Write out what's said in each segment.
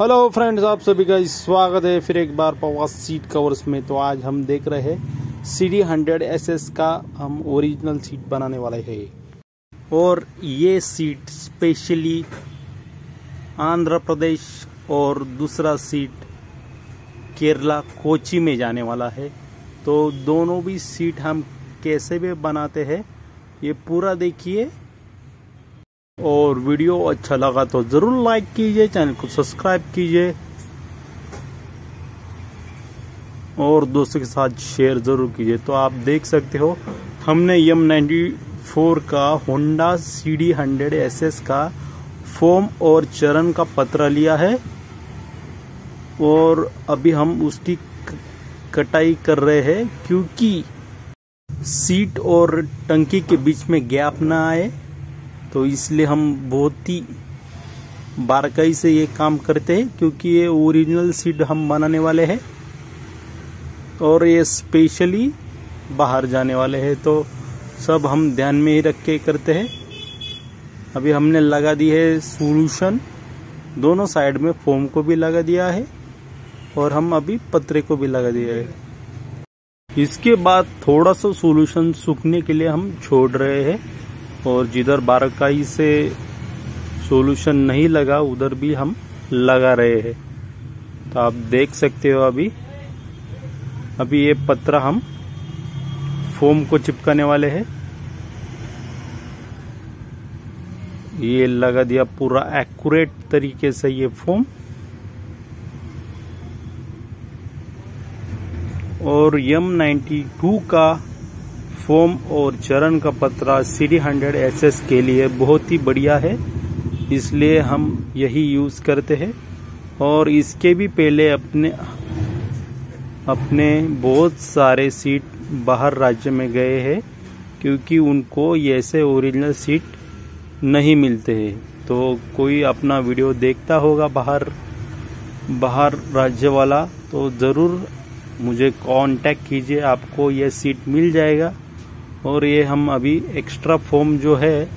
Hello friends आप सभी का स्वागत है। फिर एक बार पवास सीट कवर्स में। तो आज हम देख रहे हैं C D hundred S S का हम ओरिजिनल सीट बनाने वाले हैं। और ये सीट स्पेशली आंध्र प्रदेश और दूसरा सीट केरला, कोची में जाने वाला है। तो दोनों भी सीट हम कैसे भी बनाते हैं, ये पूरा देखिए। और वीडियो अच्छा लगा तो ज़रूर लाइक कीजिए, चैनल को सब्सक्राइब कीजिए और दोस्तों के साथ शेयर ज़रूर कीजिए। तो आप देख सकते हो, हमने एम नाइन्टी फोर का Honda C D hundred S S का फोम और चरण का पत्र लिया है और अभी हम उसकी कटाई कर रहे हैं क्योंकि सीट और टंकी के बीच में गैप ना आए। तो इसलिए हम बहुत ही बारकाई से ये काम करते हैं, क्योंकि ये ओरिजिनल सीड हम बनाने वाले हैं और ये स्पेशली बाहर जाने वाले हैं तो सब हम ध्यान में ही रख के करते हैं। अभी हमने लगा दी है सोल्यूशन दोनों साइड में फोम को भी लगा दिया है और हम अभी पत्रे को भी लगा दिया है। इसके बाद थोड़ा सा सोल्यूशन सूखने के लिए हम छोड़ रहे हैं। और जिधर बारकाई से सोल्यूशन नहीं लगा, उधर भी हम लगा रहे हैं। तो आप देख सकते हो अभी। अभी ये पत्रा हम फोम को चिपकाने वाले हैं। ये लगा दिया पूरा एक्यूरेट तरीके से ये फोम और यम 92 का फोम और चरण का पत्रा C D hundred S S के लिए बहुत ही बढ़िया है। इसलिए हम यही यूज़ करते हैं। और इसके भी पहले अपने अपने बहुत सारे सीट बाहर राज्य में गए हैं, क्योंकि उनको ऐसे ओरिजिनल सीट नहीं मिलते हैं। तो कोई अपना वीडियो देखता होगा बाहर बाहर राज्य वाला तो ज़रूर मुझे कांटेक्ट कीजिए, आपको यह सीट मिल जाएगा। और ये हम अभी एक्स्ट्रा फॉर्म जो है,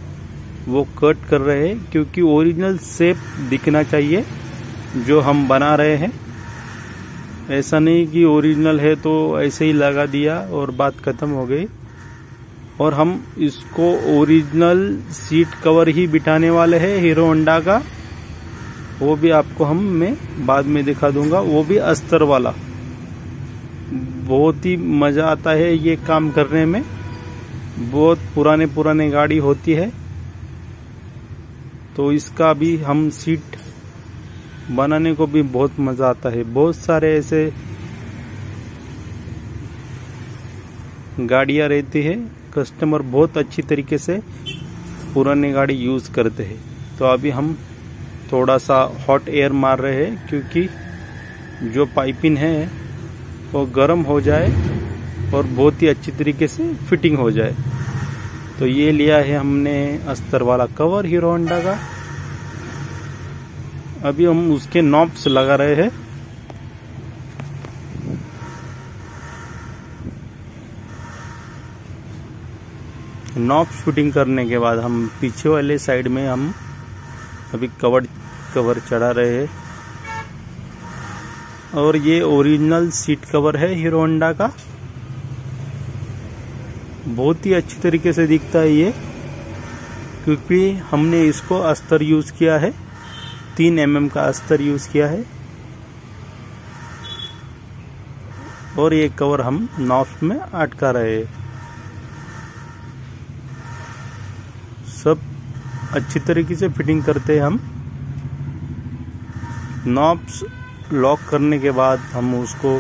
वो कट कर रहे हैं, क्योंकि ओरिजिनल शेप दिखना चाहिए, जो हम बना रहे हैं। ऐसा नहीं कि ओरिजिनल है तो ऐसे ही लगा दिया और बात खत्म हो गई। और हम इसको ओरिजिनल सीट कवर ही बिठाने वाले हैं, हीरो होंडा का। वो भी आपको हम, मैं बाद में दिखा दूँगा। वो भी अस्तर वाला। बहुत ही मज़ा आता है ये काम करने में। बहुत पुराने पुराने गाड़ी होती है तो इसका भी हम सीट बनाने को भी बहुत मज़ा आता है। बहुत सारे ऐसे गाड़ियाँ रहती है कस्टमर बहुत अच्छी तरीके से पुरानी गाड़ी यूज़ करते हैं। तो अभी हम थोड़ा सा हॉट एयर मार रहे हैं, क्योंकि जो पाइपिंग है, वो गर्म हो जाए और बहुत ही अच्छी तरीके से फिटिंग हो जाए। तो ये लिया है हमने अस्तर वाला कवर हीरो होंडा का। अभी हम उसके नॉब्स लगा रहे हैं। नॉब शूटिंग करने के बाद हम पीछे वाले साइड में हम अभी कवर कवर चढ़ा रहे हैं। और ये ओरिजिनल सीट कवर है हीरो होंडा का। बहुत ही अच्छी तरीके से दिखता है ये, क्योंकि हमने इसको अस्तर यूज़ किया है, तीन एम mm का अस्तर यूज़ किया है। और ये कवर हम नॉफ में अटका रहे हैं। सब अच्छी तरीके से फिटिंग करते हैं हम। नॉब्स लॉक करने के बाद हम उसको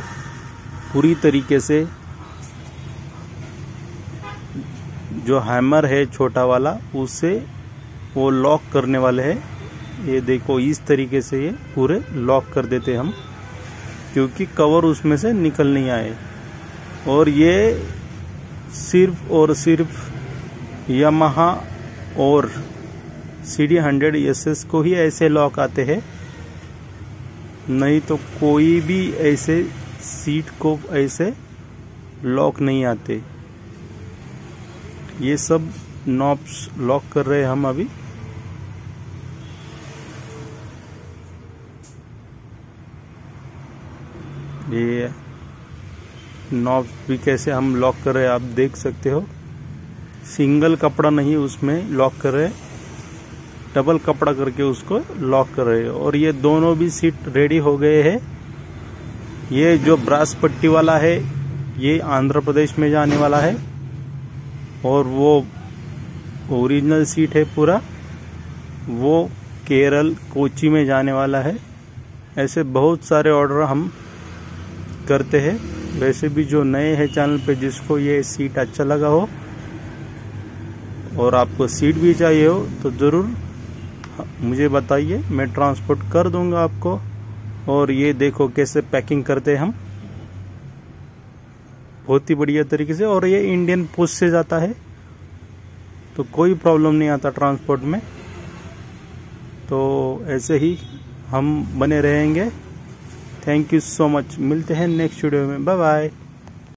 पूरी तरीके से जो हैमर है, छोटा वाला उससे वो लॉक करने वाले हैं। ये देखो, इस तरीके से ये पूरे लॉक कर देते हम, क्योंकि कवर उसमें से निकल नहीं आए। और ये सिर्फ़ और सिर्फ़ यमहा और सी डी हंड्रेड एस को ही ऐसे लॉक आते हैं। नहीं तो कोई भी ऐसे सीट को ऐसे लॉक नहीं आते। ये सब नॉब्स लॉक कर रहे हैं हम अभी। ये नॉब भी कैसे हम लॉक कर रहे हैं, आप देख सकते हो। सिंगल कपड़ा नहीं उसमें लॉक कर रहे डबल कपड़ा करके उसको लॉक कर रहे और ये दोनों भी सीट रेडी हो गए हैं। ये जो ब्रास पट्टी वाला है, ये आंध्र प्रदेश में जाने वाला है। और वो ओरिजिनल सीट है पूरा। वो केरल कोची में जाने वाला है। ऐसे बहुत सारे ऑर्डर हम करते हैं। वैसे भी जो नए हैं चैनल पे जिसको ये सीट अच्छा लगा हो और आपको सीट भी चाहिए हो तो ज़रूर मुझे बताइए। मैं ट्रांसपोर्ट कर दूँगा आपको। और ये देखो कैसे पैकिंग करते हैं हम। बहुत ही बढ़िया तरीके से, और ये इंडियन पोस्ट से जाता है तो कोई प्रॉब्लम नहीं आता ट्रांसपोर्ट में। तो ऐसे ही हम बने रहेंगे। थैंक यू सो मच मिलते हैं नेक्स्ट वीडियो में। Bye bye